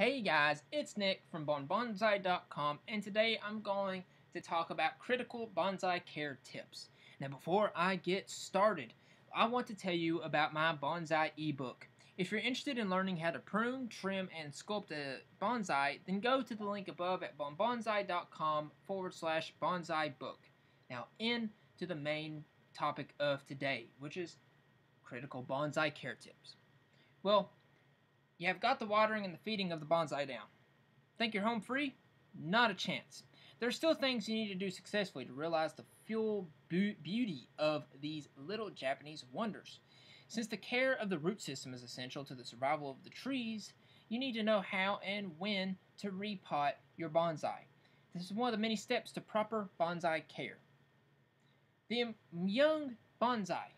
Hey guys, it's Nick from BonneBonsai.com and today I'm going to talk about critical bonsai care tips. Now before I get started, I want to tell you about my bonsai ebook. If you're interested in learning how to prune, trim, and sculpt a bonsai, then go to the link above at bonnebonsai.com forward slash bonsai book. Now in to the main topic of today, which is critical bonsai care tips. Well, you have got the watering and the feeding of the bonsai down. Think you're home free? Not a chance. There are still things you need to do successfully to realize the full beauty of these little Japanese wonders. Since the care of the root system is essential to the survival of the trees, you need to know how and when to repot your bonsai. This is one of the many steps to proper bonsai care. The young bonsai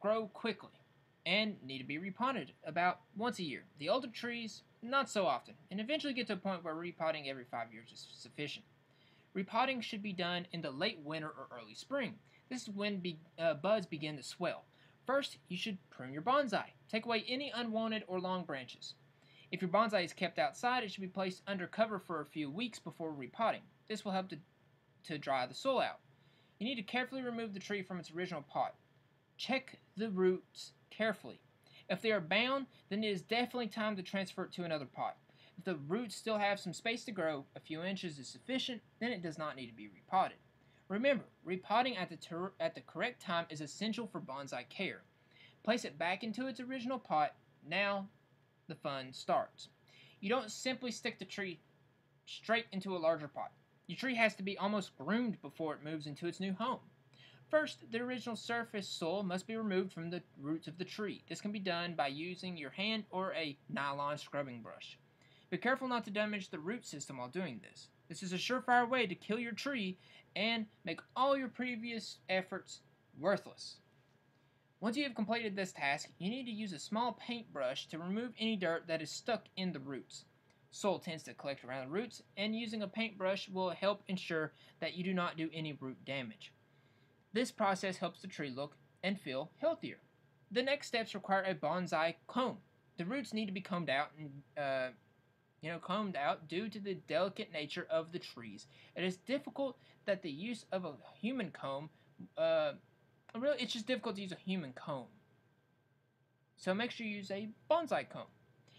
grow quickly and need to be repotted about once a year. The older trees, not so often, and eventually get to a point where repotting every five years is sufficient. Repotting should be done in the late winter or early spring. This is when be, uh, buds begin to swell. First, you should prune your bonsai. Take away any unwanted or long branches. If your bonsai is kept outside, it should be placed under cover for a few weeks before repotting. This will help to, to dry the soil out. You need to carefully remove the tree from its original pot. Check the roots carefully. If they are bound, then it is definitely time to transfer it to another pot. If the roots still have some space to grow, a few inches is sufficient, then it does not need to be repotted. Remember, repotting at the, at the correct time is essential for bonsai care. Place it back into its original pot. Now the fun starts. You don't simply stick the tree straight into a larger pot. Your tree has to be almost groomed before it moves into its new home. First, the original surface soil must be removed from the roots of the tree. This can be done by using your hand or a nylon scrubbing brush. Be careful not to damage the root system while doing this. This is a surefire way to kill your tree and make all your previous efforts worthless. Once you have completed this task, you need to use a small paintbrush to remove any dirt that is stuck in the roots. Soil tends to collect around the roots, and using a paintbrush will help ensure that you do not do any root damage. This process helps the tree look and feel healthier. The next steps require a bonsai comb. The roots need to be combed out and uh, you know combed out due to the delicate nature of the trees. It is difficult that the use of a human comb. Uh, really, it's just difficult to use a human comb. So make sure you use a bonsai comb.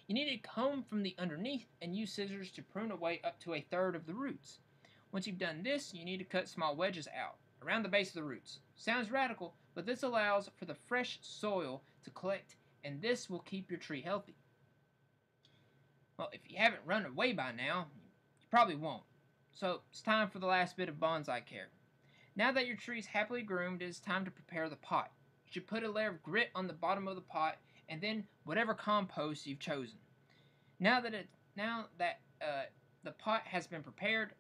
You need a comb from the underneath and use scissors to prune away up to a third of the roots. Once you've done this, you need to cut small wedges out around the base of the roots. Sounds radical, but this allows for the fresh soil to collect, and this will keep your tree healthy. Well, if you haven't run away by now, you probably won't. So it's time for the last bit of bonsai care. Now that your tree is happily groomed, it is time to prepare the pot. You should put a layer of grit on the bottom of the pot, and then whatever compost you've chosen. Now that it, now that uh, the pot has been prepared,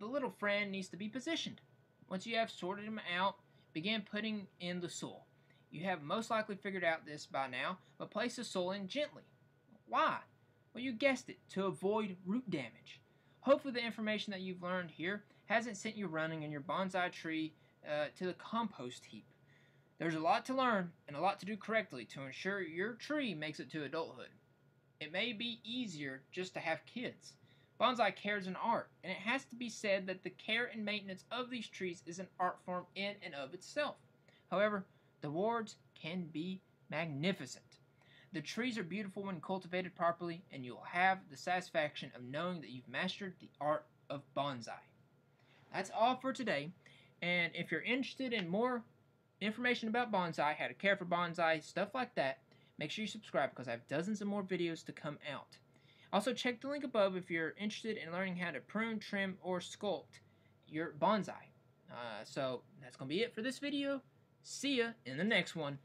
the little friend needs to be positioned. Once you have sorted them out, begin putting in the soil. You have most likely figured out this by now, but place the soil in gently. Why? Well, you guessed it, to avoid root damage. Hopefully the information that you've learned here hasn't sent you running in your bonsai tree uh, to the compost heap. There's a lot to learn and a lot to do correctly to ensure your tree makes it to adulthood. It may be easier just to have kids. Bonsai care is an art, and it has to be said that the care and maintenance of these trees is an art form in and of itself. However, the wards can be magnificent. The trees are beautiful when cultivated properly, and you'll have the satisfaction of knowing that you've mastered the art of bonsai. That's all for today, and if you're interested in more information about bonsai, how to care for bonsai, stuff like that, make sure you subscribe because I have dozens of more videos to come out. Also, check the link above if you're interested in learning how to prune, trim, or sculpt your bonsai. Uh, so, that's going to be it for this video. See ya in the next one.